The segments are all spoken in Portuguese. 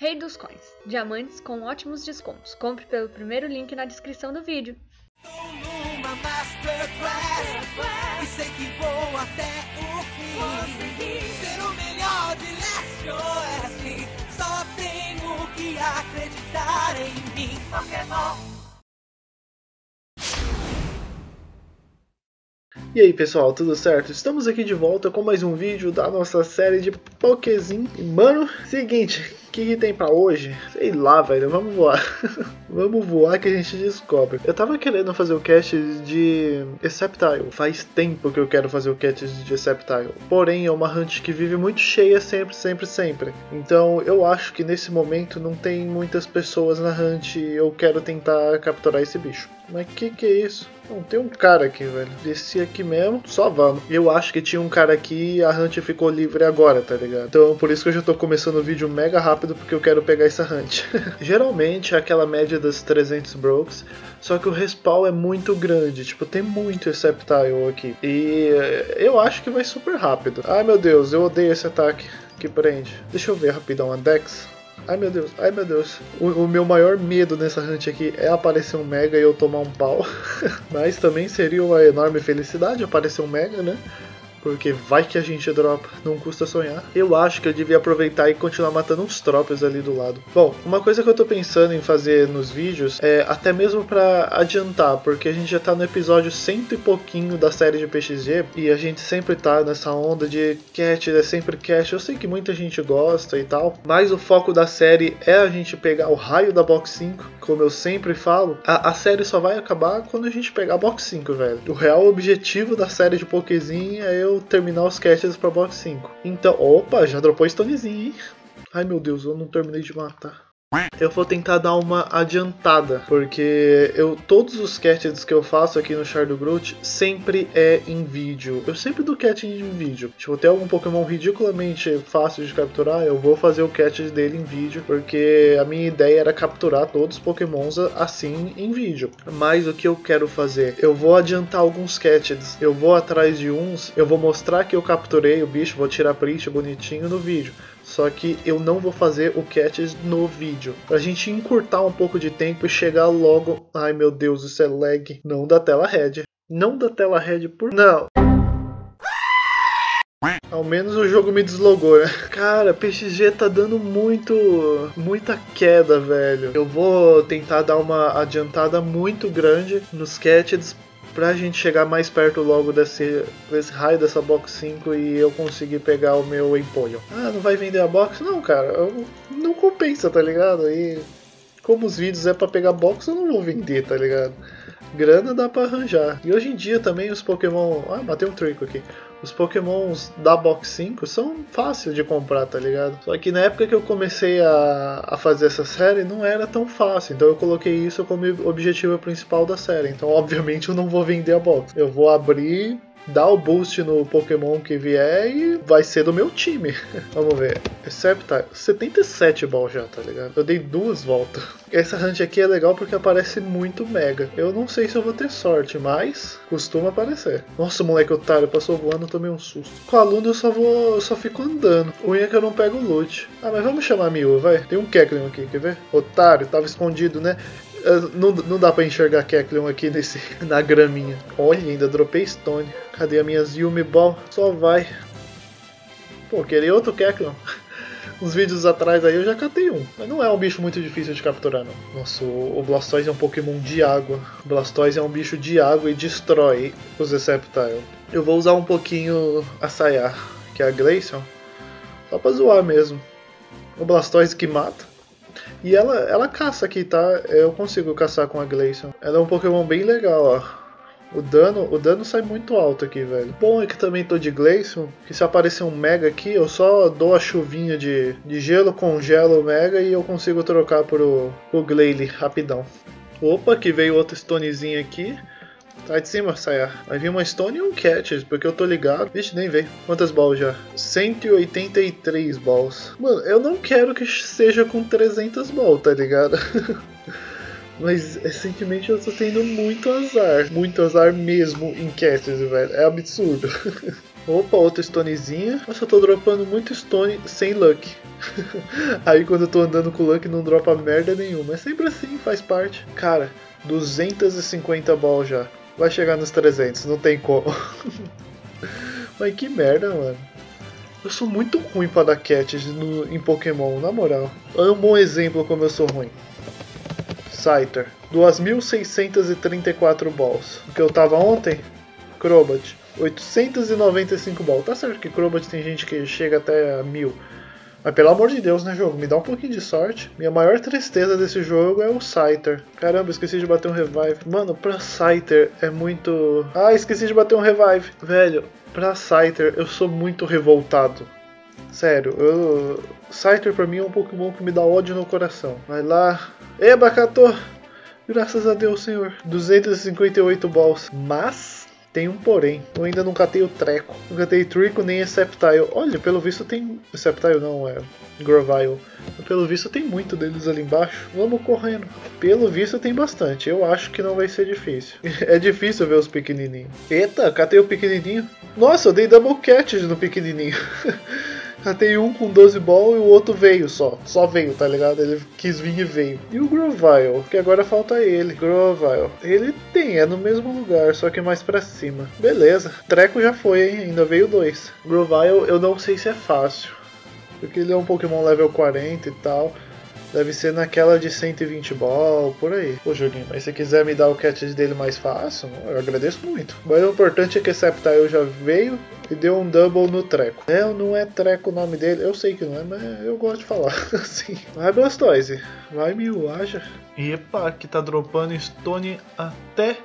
Rei dos Coins. Diamantes com ótimos descontos. Compre pelo primeiro link na descrição do vídeo. E aí pessoal, tudo certo? Estamos aqui de volta com mais um vídeo da nossa série de Pokézin. E mano, seguinte, que, tem pra hoje? Sei lá, velho, vamos voar. vamos voar que a gente descobre. Eu tava querendo fazer o cast de Sceptile. Faz tempo que eu quero fazer o cast de Sceptile. Porém, é uma hunt que vive muito cheia sempre, sempre, sempre. Então, eu acho que nesse momento não tem muitas pessoas na hunt e eu quero tentar capturar esse bicho. Mas que que é isso? Não, tem um cara aqui, velho. Desci aqui mesmo, só vamos. Eu acho que tinha um cara aqui e a hunt ficou livre agora, tá ligado? Então, por isso que eu já tô começando o vídeo mega rápido, porque eu quero pegar essa hunt. Geralmente é aquela média das 300 brokes, só que o respawn é muito grande, tipo, tem muito Sceptile aqui. E eu acho que vai super rápido. Ai meu Deus, eu odeio esse ataque que prende. Deixa eu ver rapidão a Dex. Ai meu Deus, ai meu Deus. O, o, meu maior medo nessa hunt aqui é aparecer um Mega e eu tomar um pau. Mas também seria uma enorme felicidade aparecer um Mega, né? Porque vai que a gente dropa, não custa sonhar. Eu acho que eu devia aproveitar e continuar matando uns tropes ali do lado. Bom, uma coisa que eu tô pensando em fazer nos vídeos é até mesmo para adiantar, porque a gente já tá no episódio cento e pouquinho da série de PXG e a gente sempre tá nessa onda de cat, é sempre cat. Eu sei que muita gente gosta e tal, mas o foco da série é a gente pegar o raio da Box 5, como eu sempre falo. A, a série só vai acabar quando a gente pegar a Box 5, velho. O real objetivo da série de Pokézinho é eu eu terminar os caches pra box 5. Então, opa, já dropou Stonezinho, hein? Ai meu Deus, eu não terminei de matar. Eu vou tentar dar uma adiantada, porque eu todos os catches que eu faço aqui no Shard Groot sempre é em vídeo. Eu sempre dou catch em vídeo. Tipo, tem algum Pokémon ridiculamente fácil de capturar, eu vou fazer o catch dele em vídeo, porque a minha ideia era capturar todos os Pokémons assim em vídeo. Mas o que eu quero fazer? Eu vou adiantar alguns catches. Eu vou atrás de uns, eu vou mostrar que eu capturei o bicho, vou tirar print bonitinho no vídeo. Só que eu não vou fazer o catch no vídeo. Pra gente encurtar um pouco de tempo e chegar logo. Ai meu Deus, isso é lag. Não da tela red. Não da tela red por. Não. Ao menos o jogo me deslogou, né? Cara, PXG tá dando muito. muita queda, velho. Eu vou tentar dar uma adiantada muito grande nos catches pra gente chegar mais perto logo desse, desse raio dessa box 5 e eu conseguir pegar o meu Empoleon. Ah, não vai vender a box? Não, cara, eu, não compensa, tá ligado? E como os vídeos é para pegar box, eu não vou vender, tá ligado? Grana dá pra arranjar. E hoje em dia também os Pokémon. Ah, matei um trico aqui os pokémons da Box 5 são fáceis de comprar, tá ligado? Só que na época que eu comecei a, a fazer essa série não era tão fácil, então eu coloquei isso como objetivo principal da série. Então, obviamente, eu não vou vender a box. Eu vou abrir dá o boost no Pokémon que vier e vai ser do meu time. Vamos ver. Sceptile, 77 balls já, tá ligado? Eu dei duas voltas. Essa hunt aqui é legal porque aparece muito mega. Eu não sei se eu vou ter sorte, mas costuma aparecer. Nossa, moleque otário, passou voando, tomei um susto. Com a Luna eu só vou. Eu só fico andando. O é que eu não pego o loot. Ah, mas vamos chamar a Mew, vai. Tem um Kecleon aqui, quer ver? Otário, tava escondido, né? Não, não dá pra enxergar Kecleon aqui nesse, na graminha. Olha, ainda dropei Stone. Cadê as minhas Yumi Ball? Só vai. Pô, queria outro Kecleon. Uns vídeos atrás aí eu já catei um. Mas não é um bicho muito difícil de capturar, não. Nossa, o Blastoise é um Pokémon de água. O Blastoise é um bicho de água e destrói os Sceptile. Eu vou usar um pouquinho a Sayar, que é a Glaceon. Só pra zoar mesmo. O Blastoise que mata. E ela, ela caça aqui, tá? Eu consigo caçar com a Glaceon. Ela é um Pokémon bem legal, ó. O dano, o dano sai muito alto aqui, velho. Bom é que também tô de Glaceon, que se aparecer um Mega aqui, eu só dou a chuvinha de, de gelo, congelo o Mega e eu consigo trocar pro, pro Glalie rapidão. Opa, que veio outro Stonezinho aqui. Tá de cima, Sayar. Vai vir uma Stone e um Catches, porque eu tô ligado. Vixe, nem veio. Quantas balls já? 183 balls. Mano, eu não quero que seja com 300 balls, tá ligado? Mas recentemente eu tô tendo muito azar. Muito azar mesmo em Catches, velho. É absurdo. Opa, outra stonezinha. Nossa, eu tô dropando muito stone sem luck. Aí quando eu tô andando com luck não dropa merda nenhuma. É sempre assim, faz parte. Cara, 250 balls já. Vai chegar nos 300, não tem como. Mas que merda, mano. Eu sou muito ruim pra dar catch no, em Pokémon, na moral. Olha um bom exemplo como eu sou ruim. Scyther. 2.634 balls. O que eu tava ontem? Crobat. 895 balls. Tá certo que Crobat tem gente que chega até a 1000. Mas pelo amor de Deus, né, jogo? Me dá um pouquinho de sorte. Minha maior tristeza desse jogo é o Scyther. Caramba, esqueci de bater um revive. Mano, pra Scyther é muito. Ah, esqueci de bater um revive. Velho, pra Scyther eu sou muito revoltado. Sério, eu... Scyther pra mim é um Pokémon que me dá ódio no coração. Vai lá. Eba, Kato! Graças a Deus, senhor. 258 balls. Mas tem um porém, eu ainda não catei o Treco, não catei Trico nem Sceptile. Olha, pelo visto tem. Sceptile não, é Grovile. Pelo visto tem muito deles ali embaixo. Vamos correndo. Pelo visto tem bastante. Eu acho que não vai ser difícil. É difícil ver os pequenininhos. Eita, catei o pequenininho. Nossa, eu dei double catch no pequenininho. Catei um com 12 ball e o outro veio só. Só veio, tá ligado? Ele quis vir e veio. E o Grovile, que agora falta ele. Grovile. Ele tem, é no mesmo lugar, só que mais pra cima. Beleza. Treco já foi, hein? Ainda veio dois. Grovile, eu não sei se é fácil. Porque ele é um Pokémon level 40 e tal. Deve ser naquela de 120 ball, por aí. Ô joguinho, mas se quiser me dar o catch dele mais fácil, eu agradeço muito. Mas o importante é que esse Sceptile já veio e deu um double no treco. É, não é treco o nome dele, eu sei que não é, mas eu gosto de falar assim. Vai Blastoise, vai mil, haja. Epa, que tá dropando Stone até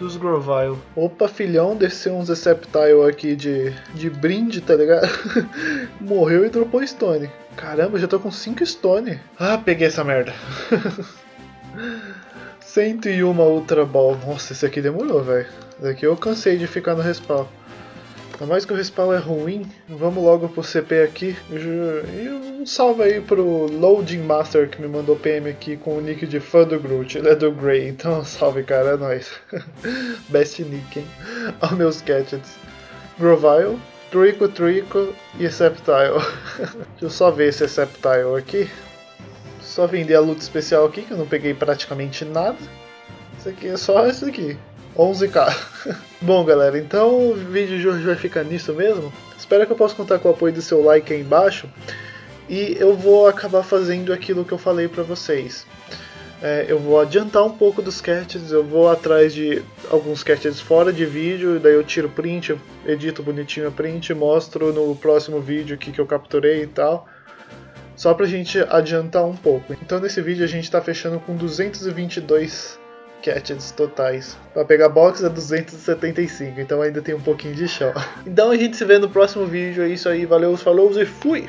dos Grovile. Opa, filhão, desceu um Sceptile aqui de, de brinde, tá ligado? Morreu e dropou Stone. Caramba, já tô com 5 Stone. Ah, peguei essa merda. 101 Ultra Ball. Nossa, esse aqui demorou, velho. Daqui eu cansei de ficar no respawn. Ainda mais que o respawn é ruim, vamos logo pro CP aqui. E um salve aí pro Loading Master que me mandou PM aqui com o nick de fã do Groot. Ele é do Grey, então salve cara, é nóis. Best nick, hein? Olha meus gadgets. Grovile, Trico, Trico e Sceptile. Deixa eu só ver esse Sceptile aqui. Só vender a luta especial aqui, que eu não peguei praticamente nada. Isso aqui é só isso aqui. 11k. Bom, galera, então o vídeo de hoje vai ficar nisso mesmo. Espero que eu possa contar com o apoio do seu like aí embaixo. E eu vou acabar fazendo aquilo que eu falei pra vocês. É, eu vou adiantar um pouco dos sketches, eu vou atrás de alguns sketches fora de vídeo, daí eu tiro print, edito bonitinho a print, mostro no próximo vídeo aqui que eu capturei e tal. Só pra gente adiantar um pouco. Então nesse vídeo a gente tá fechando com 222 catches totais. Para pegar box é 275, então ainda tem um pouquinho de chão. Então a gente se vê no próximo vídeo, é isso aí, valeu, falou e fui!